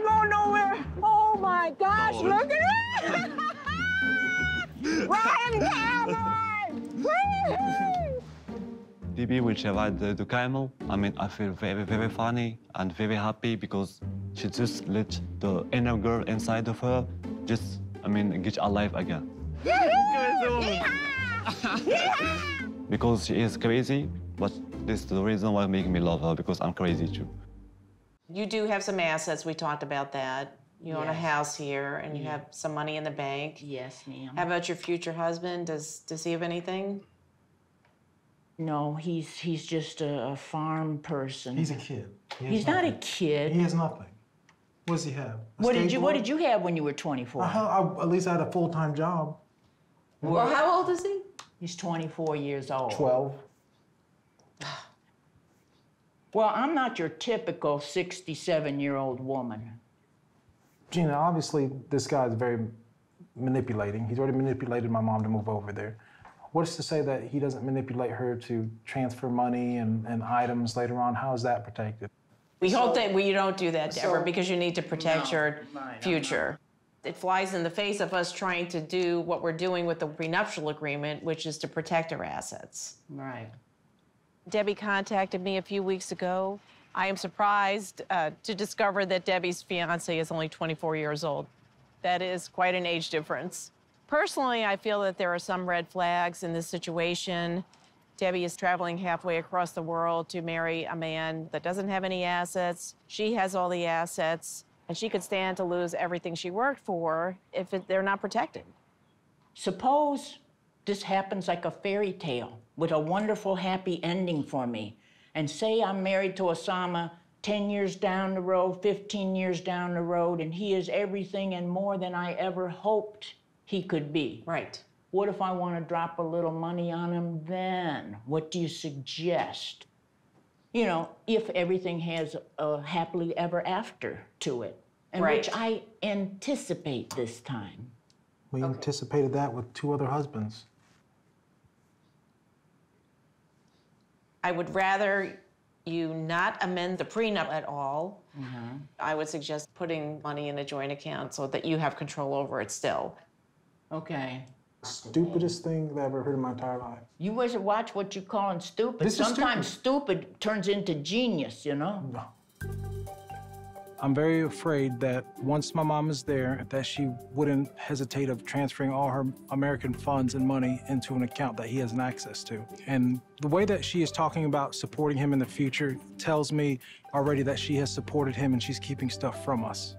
going nowhere. Oh my gosh, Oh. look at it! Ryan Cowboy! DB will survive the, the camel. I mean, I feel very, very funny and very happy because she just let the inner girl inside of her just, I mean, get alive again. because she is crazy, but this is the reason why making me love her because I'm crazy too. You do have some assets. We talked about that. You own a Yes. house here and you have some money in the bank. Yes, ma'am. How about your future husband? Does does he have anything? No, he's he's just a, a farm person. He's a kid. He has He's not a nothing. kid. He has nothing. What does he have? A What did stage you What work? did you have when you were 24? I, ha- I, at least I had a full time job. Well, how old is he? He's 24 years old. 12. Well, I'm not your typical 67 year old woman. Gina, obviously, this guy is very manipulating. He's already manipulated my mom to move over there. What's to say that he doesn't manipulate her to transfer money and, and items later on? How is that protected? We hope that we don't do that, Deborah, So- because you need to protect No, your right, I'm future. It flies in the face of us trying to do what we're doing with the prenuptial agreement, which is to protect our assets. Right. Debbie contacted me a few weeks ago. I am surprised uh, to discover that Debbie's fiance is only 24 years old. That is quite an age difference. Personally, I feel that there are some red flags in this situation. Debbie is traveling halfway across the world to marry a man that doesn't have any assets. She has all the assets, and she could stand to lose everything she worked for if it, they're not protected. Suppose this happens like a fairy tale with a wonderful, happy ending for me. And say I'm married to Oussama 10 years down the road, 15 years down the road, and he is everything and more than I ever hoped he could be. Right. What if I want to drop a little money on him then? What do you suggest? You know, if everything has a happily ever after to it, and which I anticipate this time. We anticipated that with two other husbands. I would rather you not amend the prenup at all. Mm-hmm. I would suggest putting money in a joint account so that you have control over it still. Okay. Stupidest thing that I ever heard in my entire life. You always watch what you're calling stupid. This is Sometimes stupid. turns into genius, you know? I'm very afraid that once my mom is there, that she wouldn't hesitate of transferring all her American funds and money into an account that he has access to. And the way that she is talking about supporting him in the future tells me already that she has supported him and she's keeping stuff from us.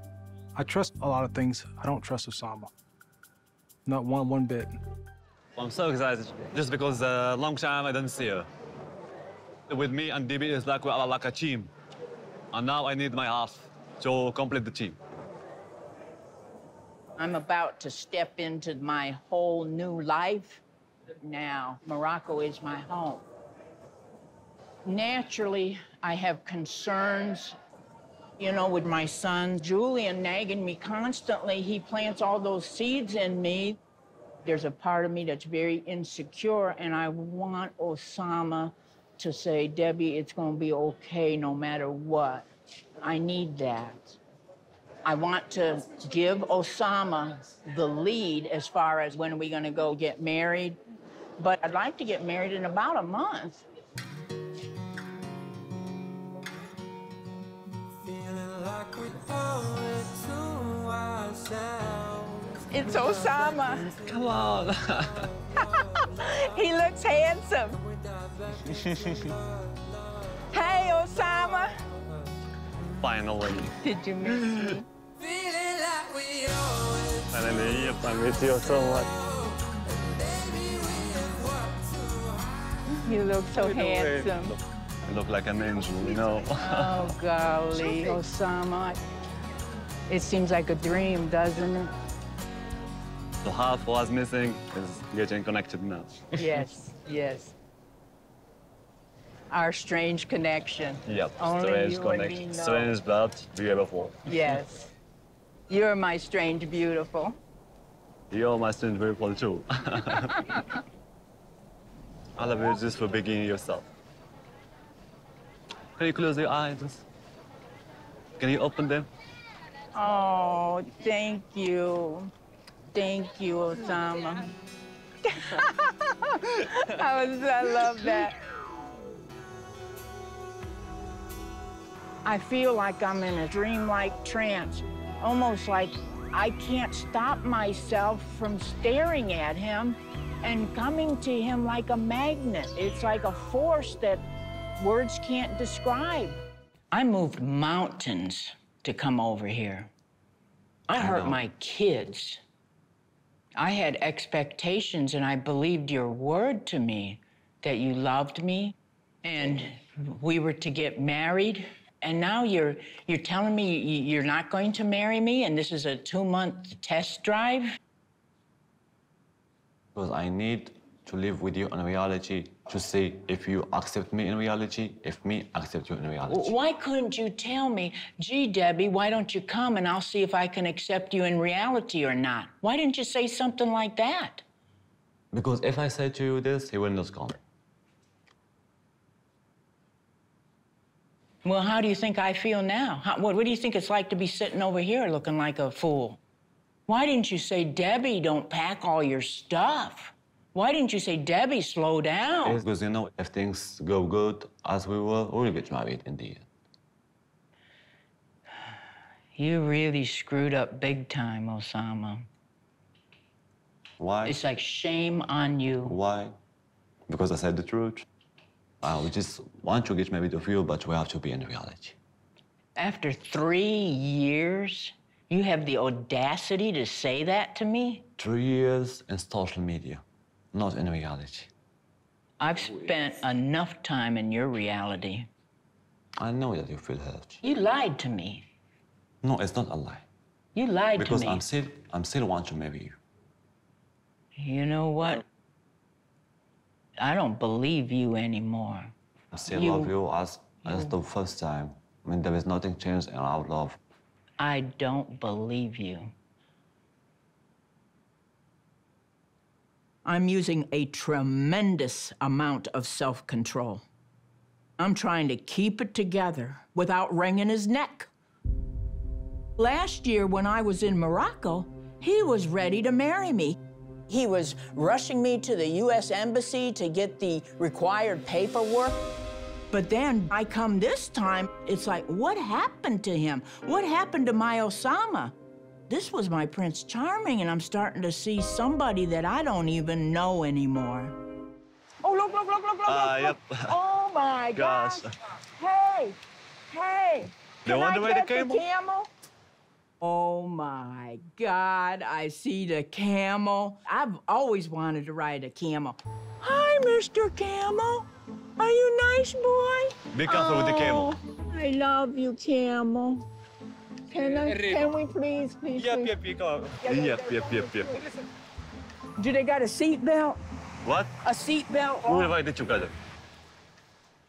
I trust a lot of things. I don't trust Oussama. Not one one bit. I'm so excited just because a long time I didn't see her. With me and DB is like we are like a team. And now I need my half to complete the team. I'm about to step into my whole new life. Now, Morocco is my home. Naturally, I have concerns, you know, with my son. Julian nagging me constantly. He plants all those seeds in me. There's a part of me that's very insecure, and I want Oussama to say, Debbie, it's going to be okay no matter what. I need that. I want to give Oussama the lead as far as when are we going to go get married. But I'd like to get married in about a month. It's Oussama. Come on. He looks handsome. Finally. Did you miss me? Finally, I miss you so much. You look so handsome. You look like an angel, you know. Oh, golly, Oussama. It seems like a dream, doesn't it? the half was missing is getting connected now. Yes, yes. Our strange connection. Yep, Only strange you and me connection. know. Strange but beautiful. Yes. You're my strange beautiful. You're my strange beautiful too. I love you just for being yourself. Can you close your eyes? Can you open them? Oh, thank you. Thank you, Oussama. I, was, I love that. I feel like I'm in a dreamlike trance, almost like I can't stop myself from staring at him and coming to him like a magnet. It's like a force that words can't describe. I moved mountains to come over here. I, I hurt know. my kids. I had expectations and I believed your word to me that you loved me and we were to get married. And now you're you're telling me you're not going to marry me and this is a 2-month test drive? Because I need to live with you in reality to see if you accept me in reality, if me accept you in reality. Why couldn't you tell me, gee, Debbie, why don't you come and I'll see if I can accept you in reality or not? Why didn't you say something like that? Because if I say to you this, he will not come. Well, how do you think I feel now? How, what, what do you think it's like to be sitting over here looking like a fool? Why didn't you say, Debbie, don't pack all your stuff? Why didn't you say, Debbie, slow down? Because you know, if things go good as we will, we will get married in the end. You really screwed up big time, Oussama. Why? It's like shame on you. Why? Because I said the truth. Uh, I would just want to get married with you, but we have to be in reality. After three years, you have the audacity to say that to me? Three years in social media, not in reality. I've spent enough time in your reality. I know that you feel hurt. You lied to me. No, it's not a lie. You lied Because to me. Because I'm still, I'm still want to marry you. You know what? I don't believe you anymore. I still You- love you as, as the first time. I mean, there is nothing changed in our love. I don't believe you. I'm using a tremendous amount of self control. I'm trying to keep it together without wringing his neck. Last year, when I was in Morocco, he was ready to marry me. He was rushing me to the U.S. Embassy to get the required paperwork. But then I come this time, it's like, what happened to him? What happened to my Oussama? This was my Prince Charming, and I'm starting to see somebody that I don't even know anymore. Oh, look, look, look, look, look, Ah, look, look. Oh, my Gosh. gosh. Hey, hey. The Can one I the way the camel? camel? Oh my God, I see the camel. I've always wanted to ride a camel. Hi, Mr. Camel. Are you nice, boy? Be careful with the camel. Oh, I love you, camel. Can, I, can we please, please, please? yep, yep, yep, yep. Do they got a seat belt? What? A seat belt? We will ride it together.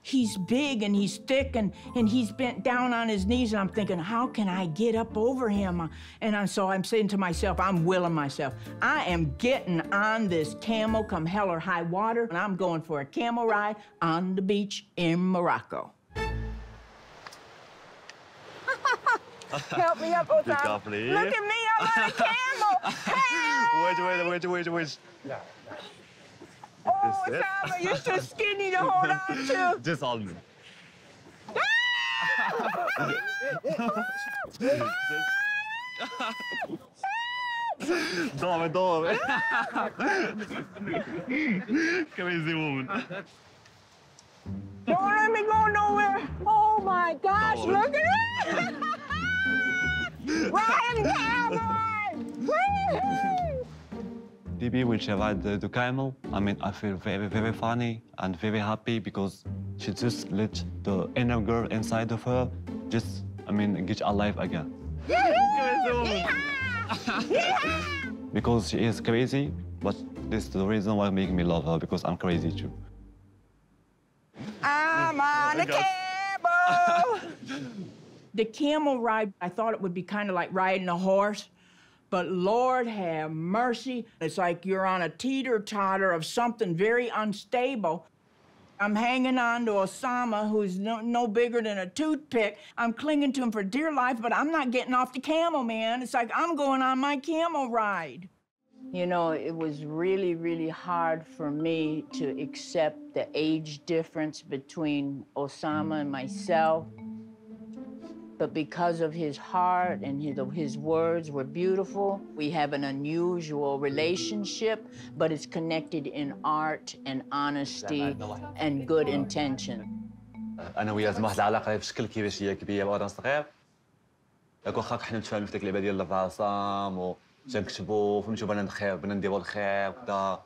He's big and he's thick and, and he's bent down on his knees and I'm thinking, how can I get up over him? And I'm, so I'm saying to myself, I'm willing myself. I am getting on this camel come hell or high water and I'm going for a camel ride on the beach in Morocco. Help me up, Oussama. careful, Look at me, I'm on a camel. Help! Wait, wait, wait, wait, wait. Oh, This it? You're too skinny to hold on to. Just hold me. Dove, dove. Crazy woman. Don't let me go nowhere. Oh my gosh, Oh. look at it. Ryan Cowboy! Woo-hoo! DB will she ride the, the camel. I mean, I feel very, very funny and very happy because she just let the inner girl inside of her just, I mean, get alive again. because she is crazy, but this is the reason why making me love her because I'm crazy too. I'm on a camel. The camel ride, I thought it would be kind of like riding a horse, but Lord have mercy. It's like you're on a teeter totter of something very unstable. I'm hanging on to Oussama, who's no, no bigger than a toothpick. I'm clinging to him for dear life, but I'm not getting off the camel, man. It's like I'm going on my camel ride. You know, it was really, really hard for me to accept the age difference between Oussama and myself. But because of his heart and his, his words were beautiful, we have an unusual relationship, but it's connected in art and honesty and good intention. انا وياه زعما واحد العلاقه بشكل كيفاش هي كبيره وانا صغير ياك واخا حنا نتفاهموا في ديك اللعبه ديال الفاصام و تنكتبوا فهمتوا بنا الخير بنا نديروا الخير وكذا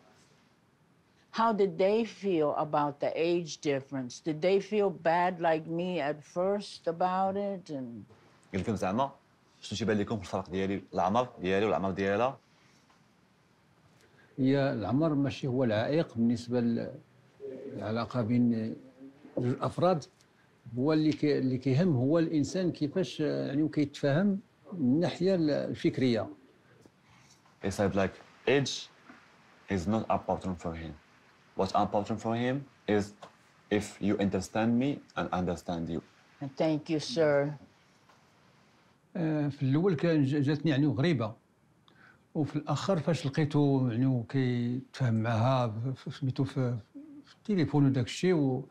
How did they feel about the age difference? Did they feel bad like me at first about it? And قلت لكم زعما شنو تيبان لكم الفرق ديالي العمر ديالي والعمر ديالها هي العمر ماشي هو العائق بالنسبة للعلاقه بين جوج الأفراد هو اللي كي اللي كيهم هو الإنسان كيفاش يعني وكيتفاهم من الناحيه الفكرية He said like age is not important for him. What's important for him is if you understand me and understand you. and thank you, sir. آه، في الأول كان جاتني يعني غريبة وفي الآخر فاش لقيته يعني كيتفاهم معها سميتو في في التليفون وداك الشيء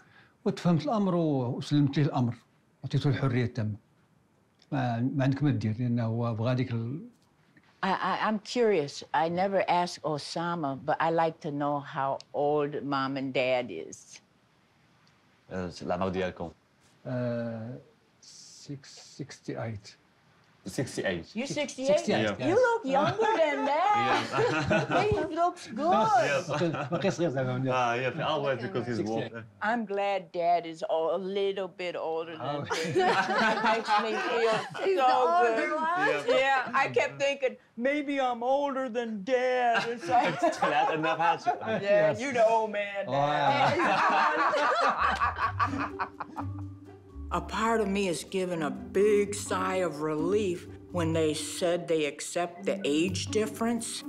وتفهمت الأمر وسلمت ليه الأمر عطيته الحرية التامة ما, ما عندك ما دير لأنه هو بغى ديك ال- I, am curious. I never asked Oussama, but I like to know how old mom and dad is. Uh, la mort d'Alcon. Uh, 668. 68. You're 68? 68 yeah. You look younger than that. he looks good. Ah, yes, always because he's. I'm glad Dad is all, a little bit older than me. makes me feel so good. Yeah. yeah, I kept thinking, maybe I'm older than Dad. It's like... Glad enough, has? Yeah, yes. you know, man, Dad. Oh, yeah. A part of me is given a big sigh of relief when they said they accept the age difference.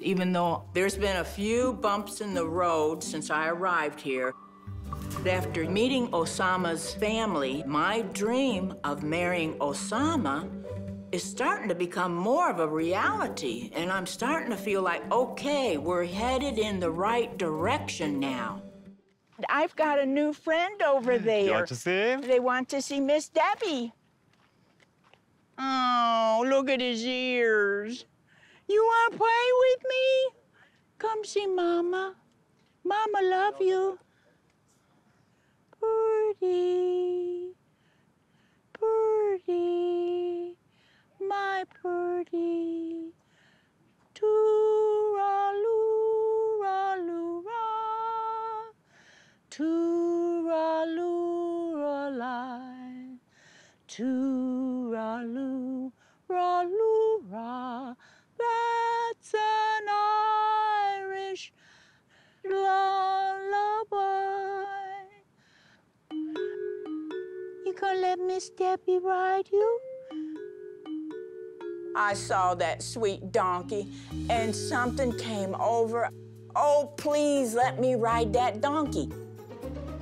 Even though there's been a few bumps in the road since I arrived here, after meeting Oussama's family, my dream of marrying Oussama is starting to become more of a reality. And I'm starting to feel like, okay, we're headed in the right direction now. I've got a new friend over there. You want to see him? They want to see Miss Debbie. Oh, look at his ears. You want to play with me? Come see Mama. Mama love you. Birdie, birdie, my birdie. Miss Debbie ride you? I saw that sweet donkey and something came over. Oh, please let me ride that donkey.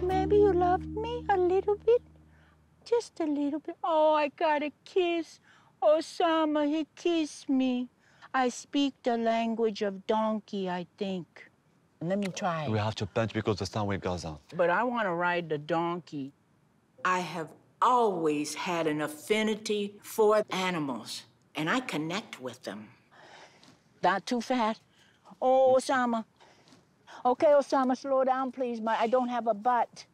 Maybe you loved me a little bit? Just a little bit. Oh, I got a kiss. Oh, Oussama, he kissed me. I speak the language of donkey, I think. Let me try. We have to punch because the sun will go down. But I want to ride the donkey. I have always had an affinity for animals, and I connect with them. Not too fast. Oh, Oussama. Okay, Oussama, slow down, please. My, I don't have a butt.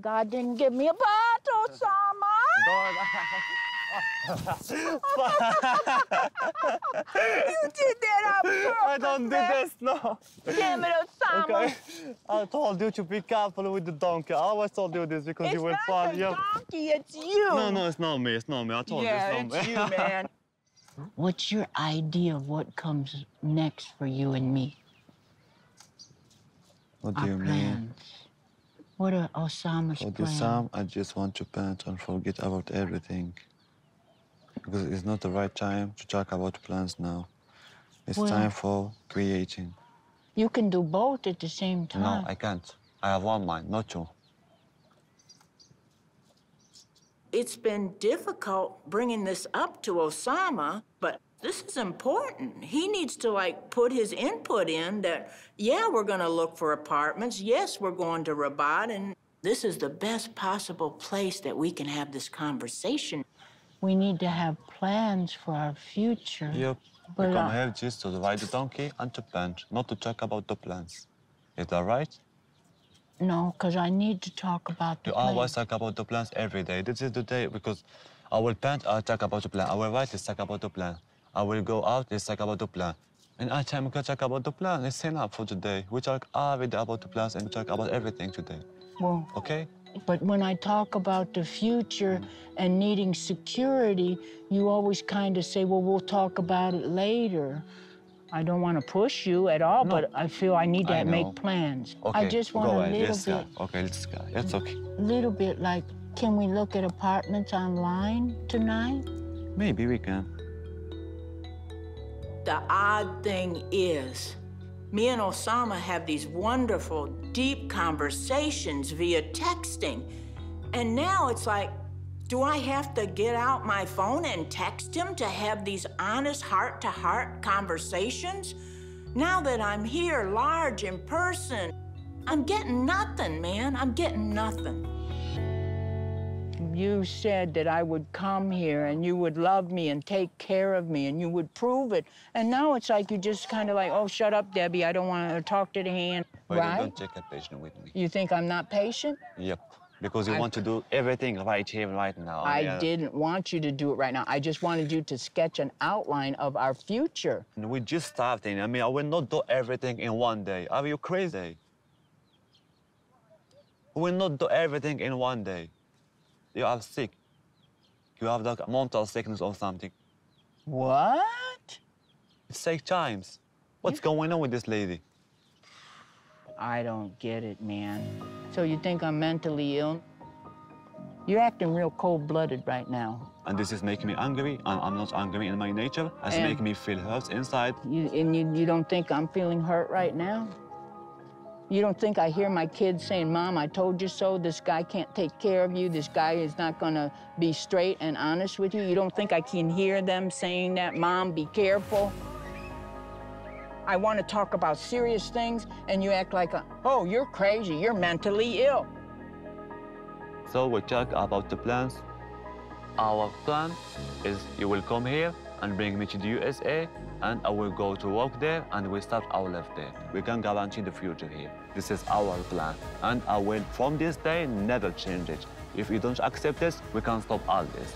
God didn't give me a butt, Oussama. you did that on purpose. I don't do man. this, no. Damn it, Oussama. Okay. I told you to be careful with the donkey. I always told you this because It's you will not the donkey, it's you. No, no, it's not me. It's not me. I told Yeah, you it's not it's you, man. What's your idea of what comes next for you and me? what do Our you mean? plans. What are Oussama's For this plans? time, I just want to paint and forget about everything. Because it's not the right time to talk about plans now. It's Well- time for creating. You can do both at the same time. No, I can't. I have one mind, not two. It's been difficult bringing this up to Oussama, but this is important. He needs to like put his input in that, yeah, we're gonna look for apartments. Yes, we're going to Rabat, and this is the best possible place that we can have this conversation. We need to have plans for our future. Yep. But, we come here just to ride the donkey and to punch, not to talk about the plans. Is that right? No, because I need to talk about the You always talk about the plans every day. This is the day because I will paint, I'll talk about the plan. I will write, let's talk about the plan. I will go out, let's talk about the plan. And I time we can talk about the plan. It's enough for today. We talk every day about the plans and we talk about everything today. Well, Okay? But when I talk about the future and needing security, you always kind of say, well, we'll talk about it later. I don't want to push you at all, No. but I feel I need to I make plans. Okay. I just want go a ahead. little Let's bit, go. Okay, let's go. It's okay. little bit like, can we look at apartments online tonight? Maybe we can. The odd thing is, me and Oussama have these wonderful, deep conversations via texting. And now it's like, do I have to get out my phone and text him to have these honest heart to heart conversations? Now that I'm here, large in person, I'm getting nothing, man. I'm getting nothing. You said that I would come here and you would love me and take care of me and you would prove it. And now it's like you just kind of like, oh, shut up, Debbie. I don't want to talk to the hand. Why you right? don't take a patient with me? You think I'm not patient? Yep. Because you I- want to do everything right here, right now. I Yeah. didn't want you to do it right now. I just wanted you to sketch an outline of our future. And we just starting. I mean, I will not do everything in one day. Are you crazy? We will not do everything in one day. You are sick. You have like mental sickness or something. What? It's takes times. What's going on with this lady? I don't get it, man. So you think I'm mentally ill? You're acting real cold-blooded right now. And this is making me angry. and I'm not angry in my nature. It's And- making me feel hurt inside. You, and you, you don't think I'm feeling hurt right now? You don't think I hear my kids saying, Mom, I told you so, this guy can't take care of you, this guy is not gonna be straight and honest with you? You don't think I can hear them saying that, Mom, be careful? I wanna talk about serious things, and you act like, oh, you're crazy, you're mentally ill. So we talk about the plans. Our plan is you will come here and bring me to the USA and I will go to work there and we start our life there. We can guarantee the future here. This is our plan. And I will, from this day, never change it. If you don't accept this, we can stop all this.